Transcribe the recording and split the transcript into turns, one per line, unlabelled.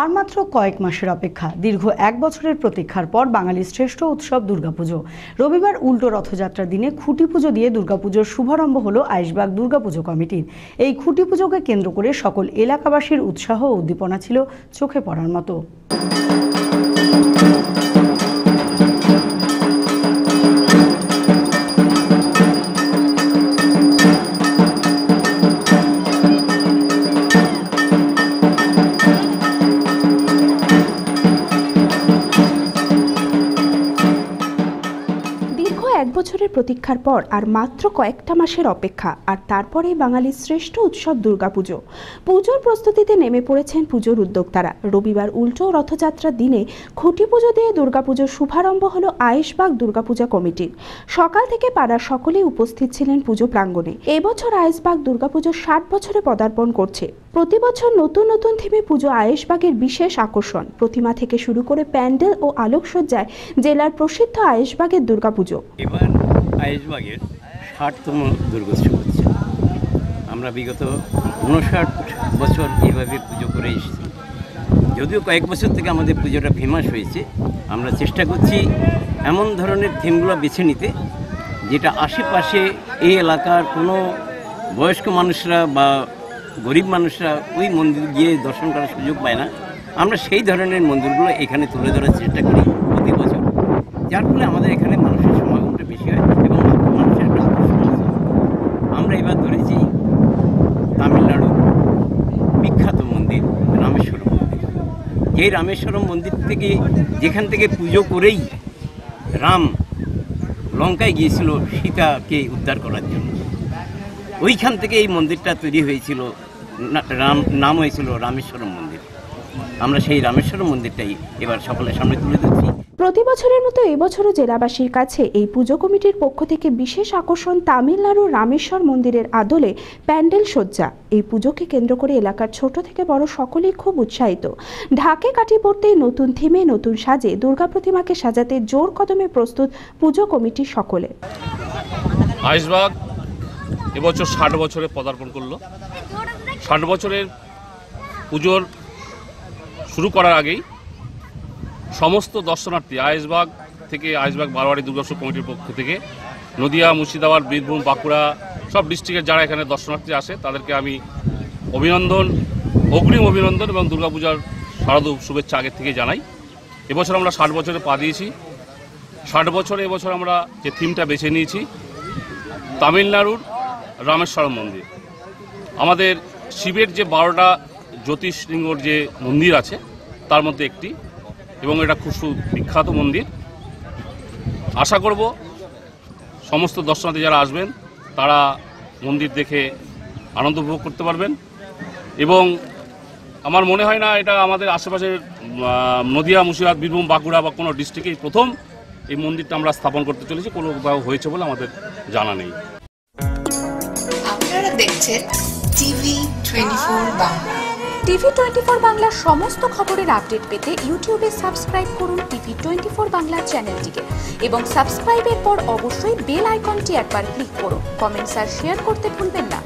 আর মাত্র কয়েক মাসের অপেক্ষা, দীর্ঘ এক বছরের প্রতীক্ষার পর বাঙালির শ্রেষ্ঠ উৎসব দুর্গাপুজো। রবিবার উল্টো রথযাত্রার দিনে খুঁটি পুজো দিয়ে দুর্গাপুজোর শুভারম্ভ হলো আইসবাগ দুর্গাপুজো কমিটির। এই খুঁটি পুজোকে কেন্দ্র করে সকল এলাকাবাসীর উৎসাহ ও উদ্দীপনা ছিল চোখে পড়ার মতো।
বছরের প্রতীক্ষার পর আর মাত্র কয়েকটা মাসের অপেক্ষা, আর তারপরেই বাঙালির শ্রেষ্ঠ উৎসব দুর্গাপুজো। পুজোর প্রস্তুতিতে নেমে পড়েছেন পুজোর উদ্যোক্তারা। রবিবার উল্টো রথযাত্রার দিনে খুঁটি পুজো দিয়ে দুর্গাপুজোর শুভারম্ভ হল আয়েশবাগ দুর্গাপূজা কমিটির সকাল থেকে পাড়ার সকলেই উপস্থিত ছিলেন পুজো প্রাঙ্গণে। এবছর আয়েশবাগ দুর্গাপুজো ষাট বছরে পদার্পণ করছে। প্রতি বছর নতুন নতুন থিমে পুজো আয়েশবাগের বিশেষ আকর্ষণ। প্রতিমা থেকে শুরু করে প্যান্ডেল ও আলোকসজ্জায় জেলার প্রসিদ্ধ আয়েশবাগের দুর্গাপুজো।
এবার আয়েশবাগের ষাটতম দুর্গোৎসব হচ্ছে। আমরা বিগত উনষাট বছর এইভাবে পুজো করে এসেছি। যদিও কয়েক বছর থেকে আমাদের পুজোটা ফেমাস হয়েছে, আমরা চেষ্টা করছি এমন ধরনের থিমগুলো বেছে নিতে, যেটা আশেপাশে এই এলাকার কোনো বয়স্ক মানুষরা বা গরিব মানুষরা ওই মন্দির গিয়ে দর্শন করার সুযোগ পায় না। আমরা সেই ধরনের মন্দিরগুলো এখানে তুলে ধরার চেষ্টা করি প্রতি বছর। যার ফলে আমাদের এখানে মানুষের সমাগমটা বেশি হয় এবং মানুষের একটা আকর্ষণ আছে আমরা এবার ধরেছি তামিলনাড়ু বিখ্যাত মন্দির রামেশ্বরম মন্দির এই রামেশ্বরম মন্দির থেকে যেখান থেকে পুজো করেই রাম লঙ্কায় গিয়েছিল সীতাকে উদ্ধার করার জন্য। ওইখান থেকে এই মন্দিরটা তৈরি হয়েছিল রাম, নাম হয়েছিল রামেশ্বরম মন্দির। আমরা সেই রামেশ্বরম মন্দিরটাই এবার সকলের সামনে তুলে ধরছি।
প্রতি বছরের মতো এবছরও জেলাবাসীর কাছে এই পুজো কমিটির পক্ষ থেকে বিশেষ আকর্ষণ তামিলনাড়ুর রামেশ্বর মন্দিরের আদলে প্যান্ডেল সজ্জা। এই পুজোকে কেন্দ্র করে এলাকার ছোট থেকে বড় সকলেই খুব উৎসাহিত। ঢাকে কাটি পড়তেই নতুন থিমে নতুন সাজে দুর্গা প্রতিমাকে সাজাতে জোর কদমে প্রস্তুত পুজো কমিটি সকলে।
আইসবাগ এবছর ষাট বছরে পদার্পণ করল। ষাট বছরের পুজোর শুরু করার আগেই সমস্ত দর্শনার্থী, আইসবাগ থেকে আইসবাগ বারোয়ারি দুর্গাসব কমিটির পক্ষ থেকে, নদিয়া, মুর্শিদাবাদ, বীরভূম, বাঁকুড়া, সব ডিস্ট্রিক্টের যারা এখানে দর্শনার্থী আসে, তাদেরকে আমি অভিনন্দন, অগ্রিম অভিনন্দন এবং দুর্গাপূজার শারদ শুভেচ্ছা আগের থেকে জানাই। এবছর আমরা ষাট বছরে পা দিয়েছি। ষাট বছরে এবছর আমরা যে থিমটা বেছে নিয়েছি, তামিলনাড়ুর রামেশ্বরম মন্দির। আমাদের শিবের যে বারোটা জ্যোতিষলিঙ্গর যে মন্দির আছে, তার মধ্যে একটি। এবং এটা খুব সুবিখ্যাত মন্দির। আশা করব সমস্ত দর্শনার্থী যারা আসবেন, তারা মন্দির দেখে আনন্দ উপভোগ করতে পারবেন। এবং আমার মনে হয় না এটা আমাদের আশেপাশের নদিয়া, মুর্শিদাবাদ, বীরভূম, বাঁকুড়া বা কোনো ডিস্ট্রিক্টেই প্রথম এই মন্দিরটা আমরা স্থাপন করতে চলেছি, কোনো কোথাও হয়েছে বলে আমাদের জানা নেই।
আপনারা দেখছেন TV twenty four Bangla.
TV twenty four বাংলার সমস্ত খবরের আপডেট পেতে ইউটিউবে সাবস্ক্রাইব করুন টিভি টোয়েন্টি ফোর বাংলার চ্যানেলটিকে এবং সাবস্ক্রাইবের পর অবশ্যই বেল আইকনটি একবার ক্লিক করুন। কমেন্টস আর শেয়ার করতে ভুলবেন না।